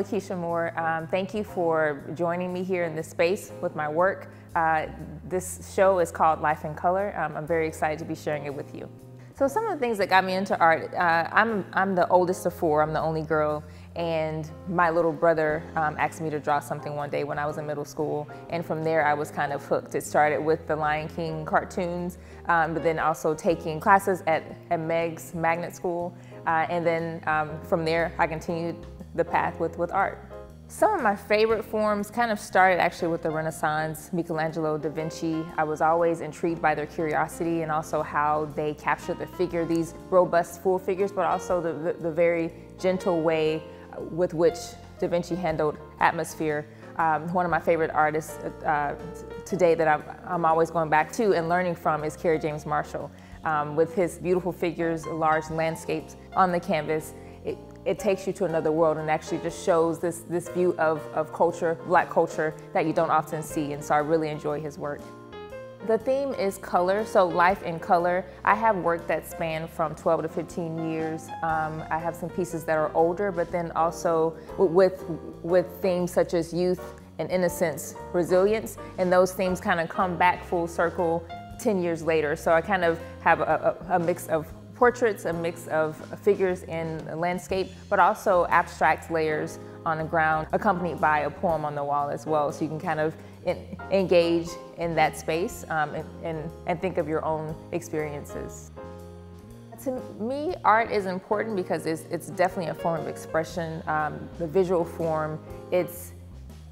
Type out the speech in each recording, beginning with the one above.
Lakesha Moore. Um, thank you for joining me here in this space with my work. Uh, this show is called Life in Color. Um, I'm very excited to be sharing it with you. So some of the things that got me into art, uh, I'm, I'm the oldest of four, I'm the only girl, and my little brother um, asked me to draw something one day when I was in middle school, and from there I was kind of hooked. It started with the Lion King cartoons, um, but then also taking classes at, at Meigs Magnet School, uh, and then um, from there I continued the path with, with art. Some of my favorite forms kind of started actually with the Renaissance, Michelangelo, Da Vinci. I was always intrigued by their curiosity and also how they captured the figure, these robust full figures, but also the, the, the very gentle way with which Da Vinci handled atmosphere. Um, one of my favorite artists uh, today that I'm, I'm, always going back to and learning from is Kerry James Marshall. Um, with his beautiful figures, large landscapes on the canvas, it, it takes you to another world and actually just shows this, this view of, of culture, black culture, that you don't often see. And so I really enjoy his work. The theme is color, so life in color. I have work that span from 12 to 15 years. Um, I have some pieces that are older, but then also with, with themes such as youth and innocence, resilience, and those themes kind of come back full circle 10 years later. So I kind of have a, a, a mix of portraits, a mix of figures in landscape, but also abstract layers on the ground, accompanied by a poem on the wall as well. So you can kind of engage in that space um, and, and, and think of your own experiences. To me, art is important because it's, it's definitely a form of expression. Um, the visual form, it's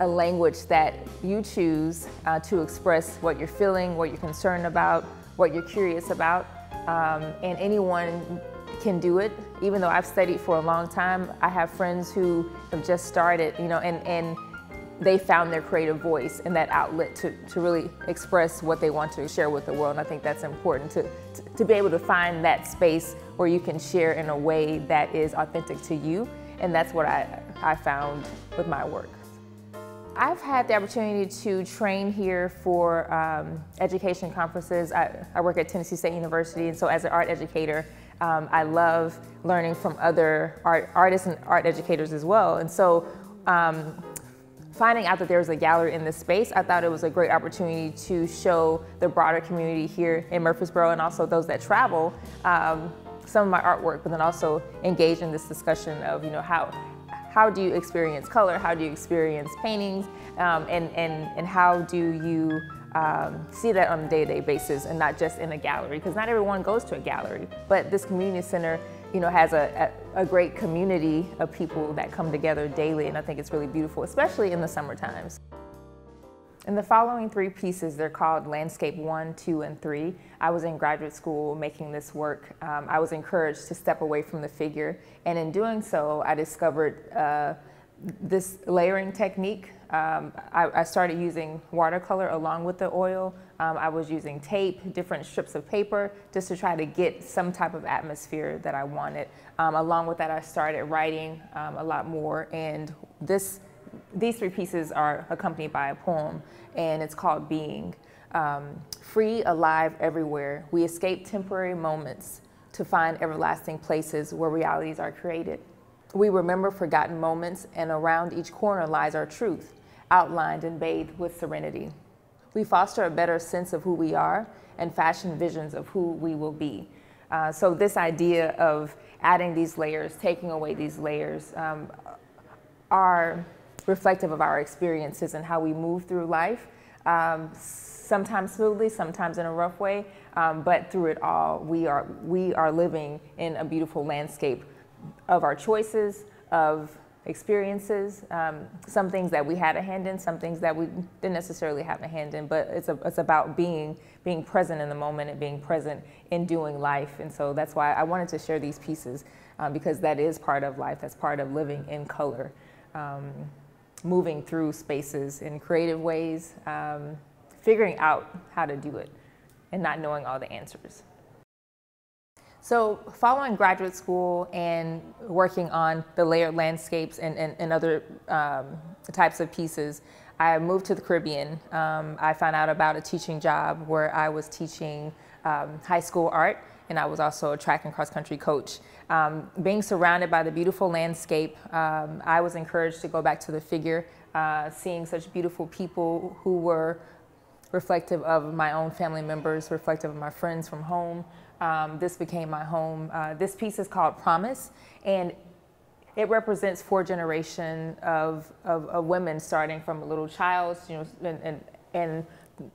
a language that you choose uh, to express what you're feeling, what you're concerned about, what you're curious about um, and anyone can do it. Even though I've studied for a long time, I have friends who have just started, you know, and, and they found their creative voice and that outlet to, to really express what they want to share with the world. And I think that's important to, to, to be able to find that space where you can share in a way that is authentic to you. And that's what I, I found with my work. I've had the opportunity to train here for um, education conferences. I, I, work at Tennessee State University, and so as an art educator, um, I love learning from other art, artists and art educators as well. And so um, finding out that there was a gallery in this space, I thought it was a great opportunity to show the broader community here in Murfreesboro and also those that travel um, some of my artwork, but then also engage in this discussion of, you know, how, how do you experience color, how do you experience paintings, um, and, and, and how do you um, see that on a day-to-day -day basis and not just in a gallery, because not everyone goes to a gallery. But this community center you know, has a, a, a, great community of people that come together daily, and I think it's really beautiful, especially in the summer times. In the following three pieces, they're called Landscape 1, 2, and 3. I was in graduate school making this work. Um, I was encouraged to step away from the figure, and in doing so, I discovered uh, this layering technique. Um, I, I, started using watercolor along with the oil. Um, I was using tape, different strips of paper, just to try to get some type of atmosphere that I wanted. Um, along with that, I started writing um, a lot more, and this these three pieces are accompanied by a poem, and it's called Being. Um, free, alive, everywhere, we escape temporary moments to find everlasting places where realities are created. We remember forgotten moments, and around each corner lies our truth, outlined and bathed with serenity. We foster a better sense of who we are and fashion visions of who we will be. Uh, so this idea of adding these layers, taking away these layers, um, are reflective of our experiences and how we move through life. Um, sometimes smoothly, sometimes in a rough way, um, but through it all, we are, we are living in a beautiful landscape of our choices, of experiences, um, some things that we had a hand in, some things that we didn't necessarily have a hand in, but it's, a, it's about being, being present in the moment and being present in doing life. And so that's why I wanted to share these pieces um, because that is part of life, that's part of living in color. Um, moving through spaces in creative ways, um, figuring out how to do it and not knowing all the answers. So following graduate school and working on the layered landscapes and, and, and other um, types of pieces, I moved to the Caribbean. Um, I found out about a teaching job where I was teaching um, high school art and I was also a track and cross country coach. Um, being surrounded by the beautiful landscape, um, I was encouraged to go back to the figure, uh, seeing such beautiful people who were reflective of my own family members, reflective of my friends from home. Um, this became my home. Uh, this piece is called Promise, and it represents four generations of, of, of, women starting from a little child, you know, and, and, and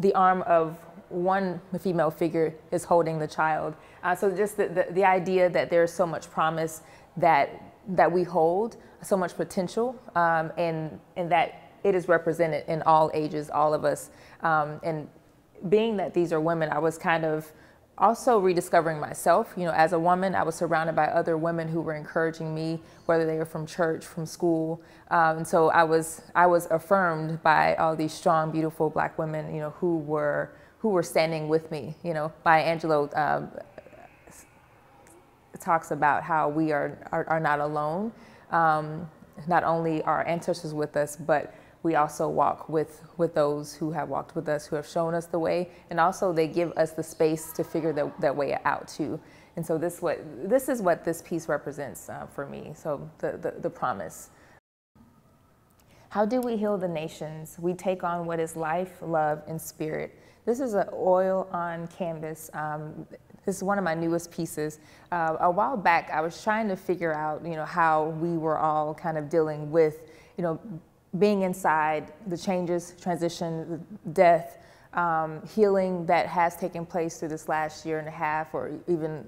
the arm of one female figure is holding the child. Uh, so just the, the, the, idea that there's so much promise that, that we hold, so much potential, um, and, and that it is represented in all ages, all of us. Um, and being that these are women, I was kind of also rediscovering myself. You know, as a woman, I was surrounded by other women who were encouraging me, whether they were from church, from school. Um, and so I was, I was affirmed by all these strong, beautiful black women, you know, who were, who were standing with me. You know, by Angelo um, talks about how we are, are, are not alone. Um, not only are ancestors with us, but we also walk with, with those who have walked with us, who have shown us the way, and also they give us the space to figure that, that way out too. And so this, what, this is what this piece represents uh, for me, so the, the, the promise. How do we heal the nations? We take on what is life, love, and spirit. This is an oil on canvas. Um, this is one of my newest pieces. Uh, a while back, I was trying to figure out, you know, how we were all kind of dealing with, you know, being inside, the changes, transition, death, um, healing that has taken place through this last year and a half or even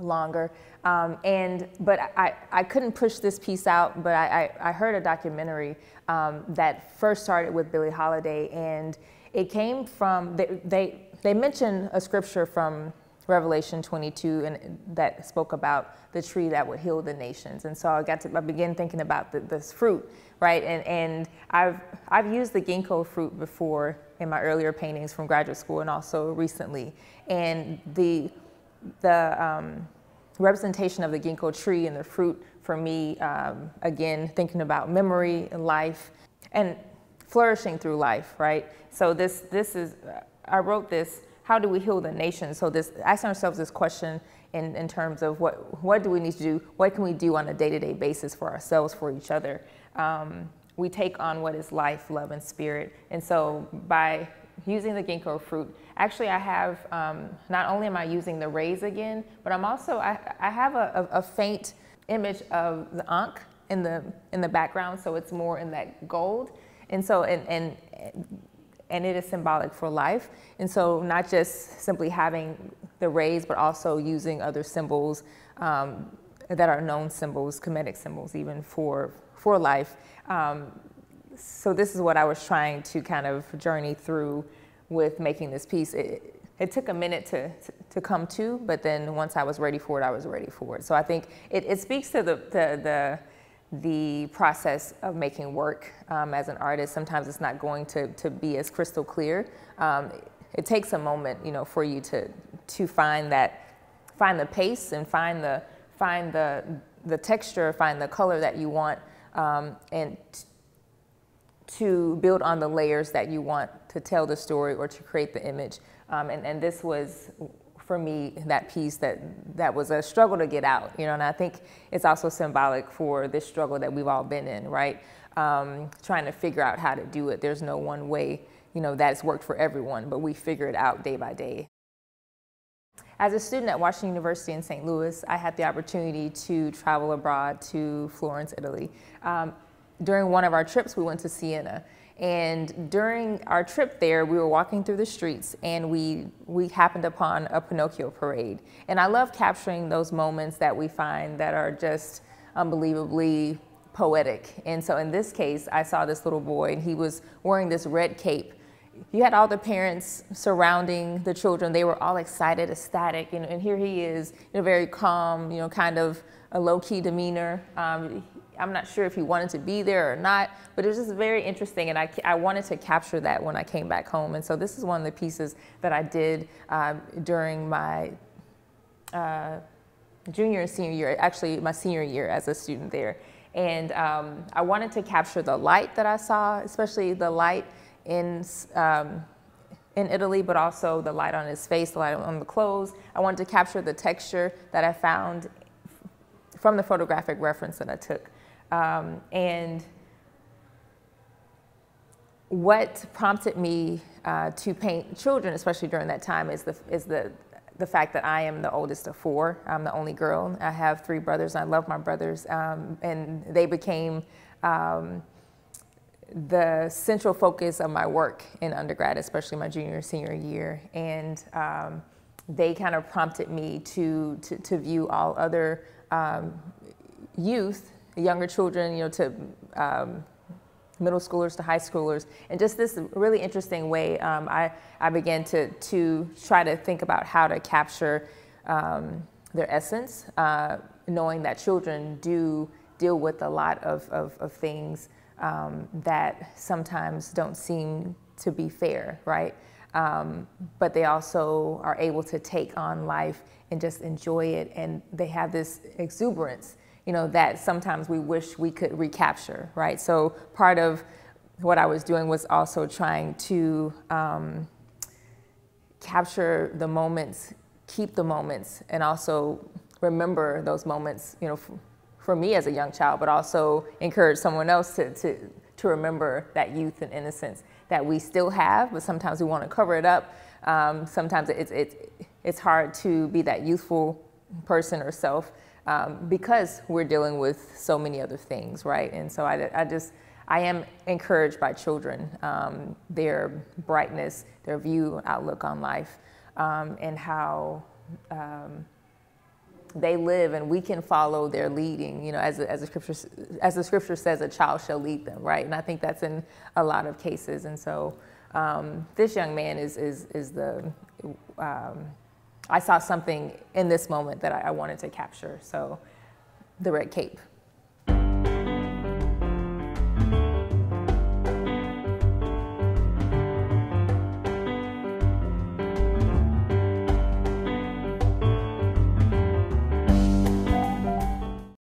longer. Um, and but I, I couldn't push this piece out, but I, I, I heard a documentary um, that first started with Billie Holiday, and it came from they, they they mentioned a scripture from Revelation 22 and that spoke about the tree that would heal the nations. And so I got to I began thinking about the, this fruit, right? And and I've I've used the ginkgo fruit before in my earlier paintings from graduate school and also recently. And the the um, representation of the ginkgo tree and the fruit for me, um, again, thinking about memory and life and flourishing through life, right? So this this is I wrote this how do we heal the nation? So this asking ourselves this question in, in terms of what what do we need to do? What can we do on a day-to-day basis for ourselves, for each other? Um, we take on what is life, love, and spirit. And so by using the ginkgo fruit, actually I have, um, not only am I using the rays again, but I'm also, I, I have a, a, a faint image of the ankh in the, in the background, so it's more in that gold. And so, and, and and it is symbolic for life. And so not just simply having the rays, but also using other symbols um, that are known symbols, Kemetic symbols even for, for life. Um, so this is what I was trying to kind of journey through with making this piece. It, it took a minute to, to, come to, but then once I was ready for it, I was ready for it. So I think it, it speaks to the, the, the the process of making work um, as an artist. Sometimes it's not going to, to be as crystal clear. Um, it takes a moment, you know, for you to, to find that, find the pace and find the, find the, the texture, find the color that you want, um, and to build on the layers that you want to tell the story or to create the image. Um, and, and this was for me that piece that that was a struggle to get out you know and i think it's also symbolic for this struggle that we've all been in right um, trying to figure out how to do it there's no one way you know that's worked for everyone but we figure it out day by day as a student at Washington University in St. Louis, I had the opportunity to travel abroad to Florence, Italy. Um, during one of our trips, we went to Siena. And during our trip there, we were walking through the streets and we, we happened upon a Pinocchio parade. And I love capturing those moments that we find that are just unbelievably poetic. And so in this case, I saw this little boy and he was wearing this red cape. You had all the parents surrounding the children. They were all excited, ecstatic, and, and here he is in a very calm, you know, kind of a low-key demeanor. Um, I'm not sure if he wanted to be there or not, but it was just very interesting, and I, I wanted to capture that when I came back home. And so this is one of the pieces that I did uh, during my uh, junior and senior year, actually my senior year as a student there. And um, I wanted to capture the light that I saw, especially the light in, um, in Italy, but also the light on his face, the light on the clothes. I wanted to capture the texture that I found from the photographic reference that I took. Um, and what prompted me uh, to paint children, especially during that time, is the, is the, the fact that I am the oldest of four. I'm the only girl. I have three brothers. and I love my brothers. Um, and they became um, the central focus of my work in undergrad, especially my junior and senior year. And um, they kind of prompted me to, to, to view all other um, youth, younger children, you know, to um, middle schoolers to high schoolers. And just this really interesting way, um, I, I began to, to try to think about how to capture um, their essence, uh, knowing that children do deal with a lot of, of, of things um, that sometimes don't seem to be fair, right? Um, but they also are able to take on life and just enjoy it, and they have this exuberance, you know, that sometimes we wish we could recapture, right? So part of what I was doing was also trying to um, capture the moments, keep the moments, and also remember those moments, you know, for me as a young child, but also encourage someone else to, to, to remember that youth and innocence that we still have, but sometimes we want to cover it up. Um, sometimes it's, it's, it's hard to be that youthful person or self um, because we're dealing with so many other things, right? And so I, I just, I am encouraged by children, um, their brightness, their view, outlook on life, um, and how um, they live and we can follow their leading you know as, as, the scripture as the scripture says a child shall lead them right and i think that's in a lot of cases and so um, this young man is is, is the um, i saw something in this moment that I, I wanted to capture. So the red cape